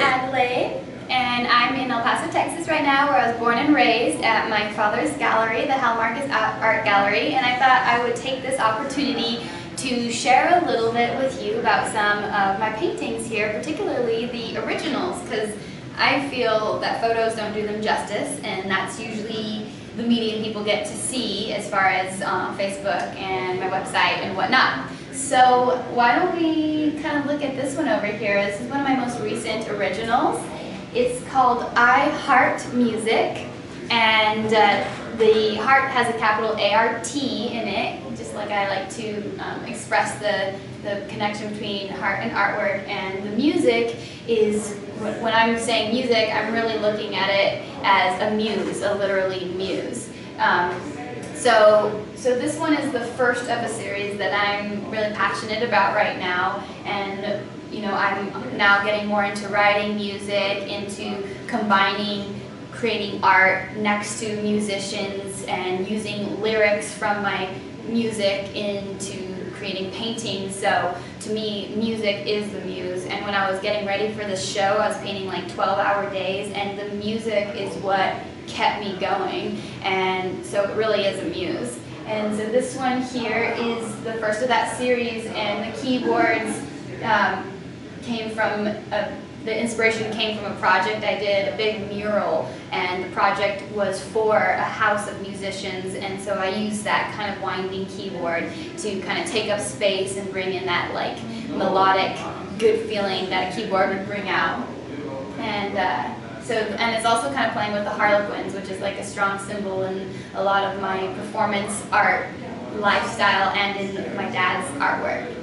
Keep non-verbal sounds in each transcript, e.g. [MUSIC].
Adelaide. Adelaide. And I'm in El Paso, Texas right now, where I was born and raised at my father's gallery, the Hal Marcus Art Gallery. And I thought I would take this opportunity to share a little bit with you about some of my paintings here, particularly the originals, because I feel that photos don't do them justice, and that's usually the medium people get to see as far as uh, Facebook and my website and whatnot. So why don't we kind of look at this one over here. This is one of my most recent originals. It's called I Heart Music, and uh, the heart has a capital A-R-T in it, just like I like to um, express the, the connection between heart and artwork. And the music is, when I'm saying music, I'm really looking at it as a muse, a literally muse. Um, so, so this one is the first of a series that I'm really passionate about right now, and you know, I'm now getting more into writing music, into combining creating art next to musicians and using lyrics from my music into creating paintings. So to me, music is the muse. And when I was getting ready for this show, I was painting like 12 hour days and the music is what kept me going. And so it really is a muse. And so this one here is the first of that series and the keyboards um, came from a, the inspiration came from a project I did, a big mural, and the project was for a house of musicians, and so I used that kind of winding keyboard to kind of take up space and bring in that like melodic, good feeling that a keyboard would bring out. And uh, so, and it's also kind of playing with the Harlequins, which is like a strong symbol in a lot of my performance art lifestyle and in my dad's artwork.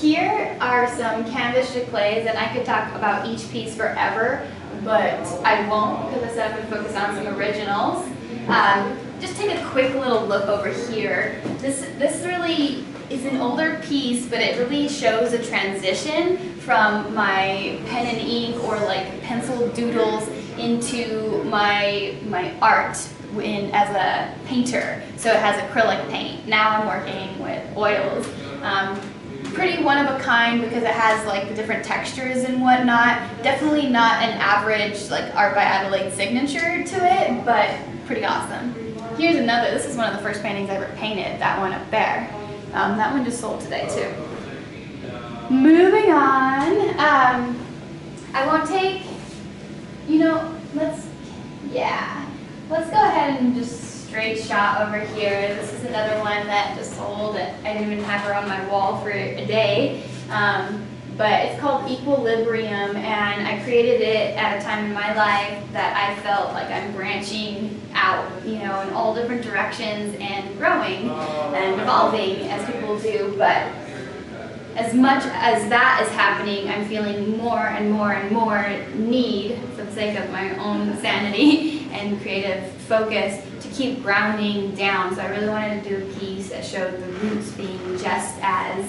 Here are some canvas giclées, and I could talk about each piece forever, but I won't because I said I'm going to focus on some originals. Um, just take a quick little look over here. This, this really is an older piece, but it really shows a transition from my pen and ink or like pencil doodles into my, my art in, as a painter. So it has acrylic paint. Now I'm working with oils. Um, pretty one of a kind because it has like the different textures and whatnot. Definitely not an average like Art by Adelaide signature to it, but pretty awesome. Here's another, this is one of the first paintings I ever painted, that one up there. Um, that one just sold today too. Moving on, um, I won't take, you know, let's, yeah, let's go ahead and just straight shot over here. This is another one that just sold. I didn't even have her on my wall for a day. Um, but it's called Equilibrium, and I created it at a time in my life that I felt like I'm branching out, you know, in all different directions and growing and evolving as people do. But as much as that is happening, I'm feeling more and more and more need, for the sake of my own sanity [LAUGHS] and creative focus, to keep grounding down. So I really wanted to do a piece that showed the roots being just as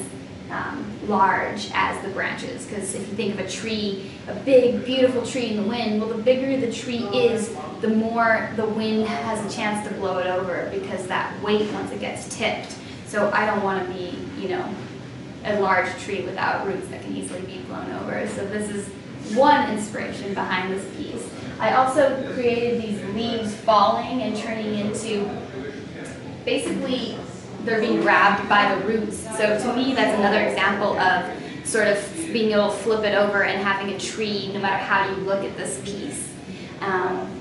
um, large as the branches. Because if you think of a tree, a big, beautiful tree in the wind, well, the bigger the tree is, the more the wind has a chance to blow it over because that weight once it gets tipped. So I don't want to be, you know, a large tree without roots that can easily be blown over. So this is one inspiration behind this piece. I also created these leaves falling and turning into, basically, they're being grabbed by the roots. So to me, that's another example of sort of being able to flip it over and having a tree no matter how you look at this piece. Um,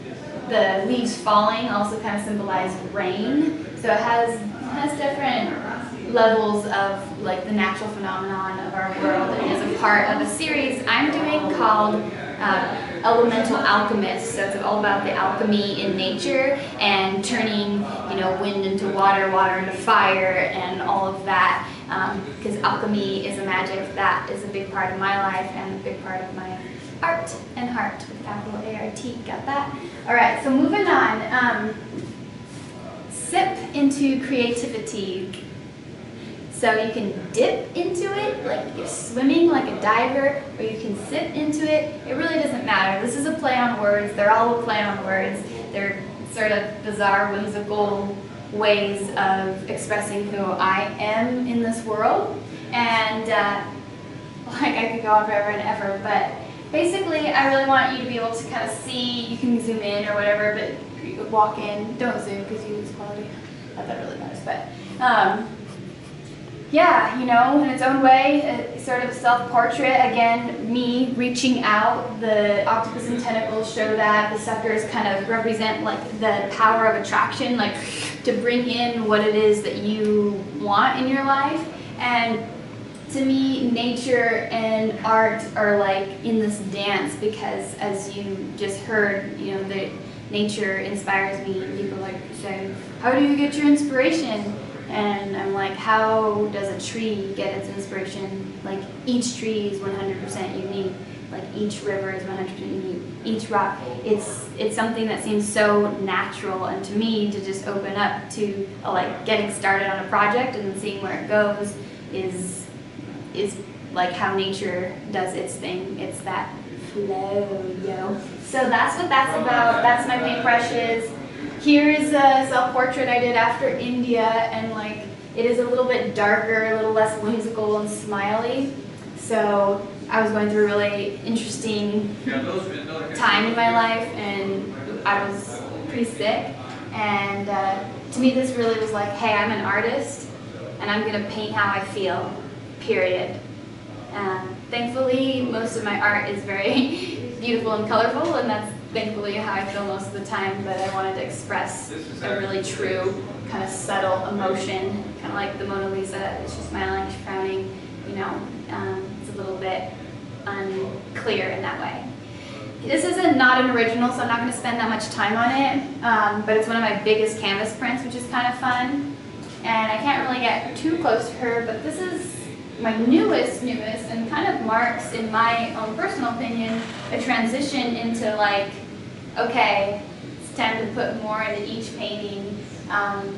the leaves falling also kind of symbolize rain. So it has, has different levels of like the natural phenomenon of our world and is a part of a series I'm doing called uh, Elemental Alchemist. So it's all about the alchemy in nature and turning, you know, wind into water, water into fire, and all of that. Because um, alchemy is a magic that is a big part of my life and a big part of my art and heart with capital A-R-T. Got that? All right. So moving on. Um, sip into creativity so you can dip into it, like you're swimming like a diver, or you can sip into it. It really doesn't matter. This is a play on words. They're all a play on words. They're sort of bizarre, whimsical ways of expressing who I am in this world. And uh, [LAUGHS] like I could go on forever and ever, but basically, I really want you to be able to kind of see, you can zoom in or whatever, but you could walk in, don't zoom because you lose quality. Not that really matters, but um, yeah, you know, in its own way, a, sort of self-portrait. Again, me reaching out, the octopus and tentacles show that. The suckers kind of represent like the power of attraction, like to bring in what it is that you want in your life. And to me, nature and art are like in this dance because as you just heard, you know, the nature inspires me. People like say, how do you get your inspiration? And I'm like, how does a tree get its inspiration? Like each tree is 100% unique. Like each river is 100% unique. Each rock, it's it's something that seems so natural. And to me, to just open up to uh, like getting started on a project and seeing where it goes is is like how nature does its thing. It's that flow, yo. So that's what that's about. That's my paintbrushes. Here is a self-portrait I did after India, and like it is a little bit darker, a little less whimsical and smiley. So I was going through a really interesting time in my life, and I was pretty sick. And uh, to me, this really was like, hey, I'm an artist, and I'm gonna paint how I feel. Period. Um, thankfully, most of my art is very [LAUGHS] beautiful and colorful, and that's thankfully how I feel most of the time, but I wanted to express a really true, kind of subtle emotion, kind of like the Mona Lisa, she's smiling, she's frowning, you know, um, it's a little bit unclear in that way. This is a, not an original, so I'm not going to spend that much time on it, um, but it's one of my biggest canvas prints, which is kind of fun, and I can't really get too close to her, but this is my newest, newest, and kind of marks, in my own personal opinion, a transition into like okay, it's time to put more into each painting. Um,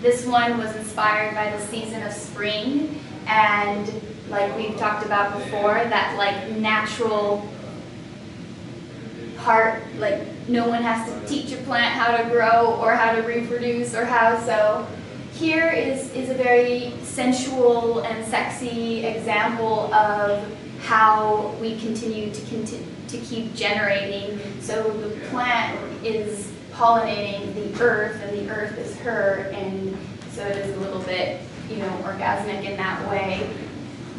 this one was inspired by the season of spring and like we've talked about before, that like natural part, like no one has to teach a plant how to grow or how to reproduce or how so. Here is, is a very sensual and sexy example of how we continue to continue to keep generating. So the plant is pollinating the earth, and the earth is her, and so it is a little bit, you know, orgasmic in that way,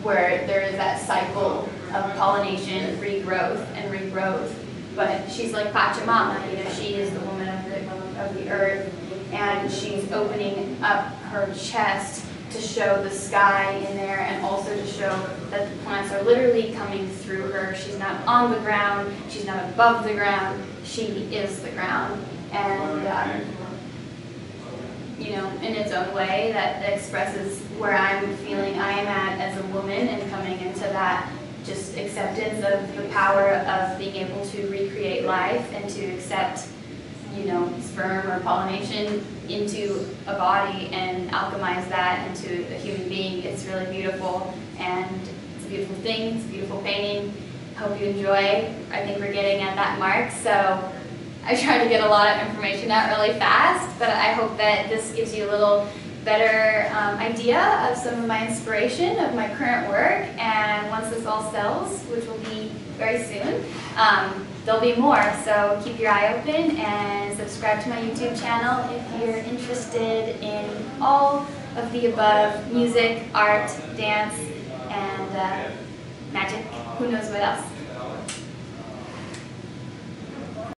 where there is that cycle of pollination, regrowth, and regrowth. But she's like Pachamama, you know, she is the woman of the, of the earth, and she's opening up her chest to show the sky in there and also to show that the plants are literally coming through her. She's not on the ground, she's not above the ground, she is the ground. And, um, you know, in its own way, that expresses where I'm feeling I am at as a woman and coming into that just acceptance of the power of being able to recreate life and to accept you know, sperm or pollination into a body and alchemize that into a human being. It's really beautiful and it's a beautiful thing, it's a beautiful painting. Hope you enjoy. I think we're getting at that mark, so I try to get a lot of information out really fast, but I hope that this gives you a little better um, idea of some of my inspiration of my current work, and once this all sells, which will be very soon, um, there'll be more. So keep your eye open and subscribe to my YouTube channel if you're interested in all of the above, music, art, dance, and uh, magic. Who knows what else.